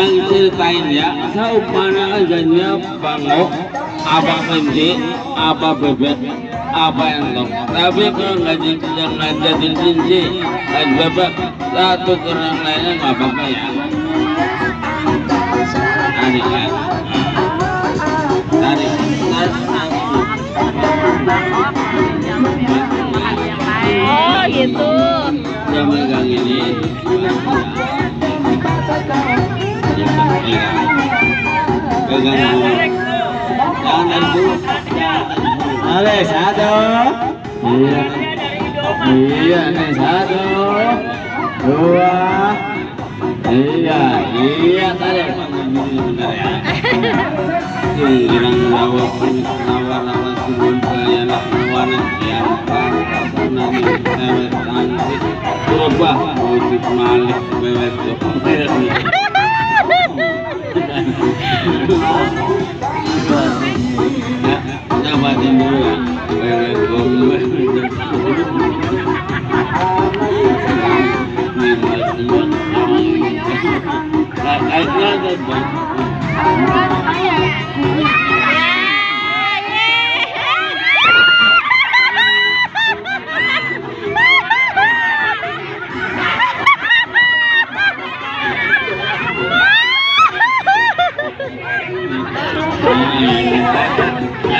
Ang ceritain ya, saupana ajannya bangok, apa kendi, apa bebek, apa entong. Tapi kalau ngaji yang ngajarin cinci, dan bebek, satu kurang lainnya nggak apa-apa ya. Tarik ya. Tarik. Yang megang ini. Pegang. Dulu. Jangan dulu. Oke, satu. Iya. Iya, nih satu. Dua. Iya, iya. Benar ya. Ya berubah wujud malik mewet Ya, nyabatin dulu ya. Mewet mewet. Kayaknya ada Come on.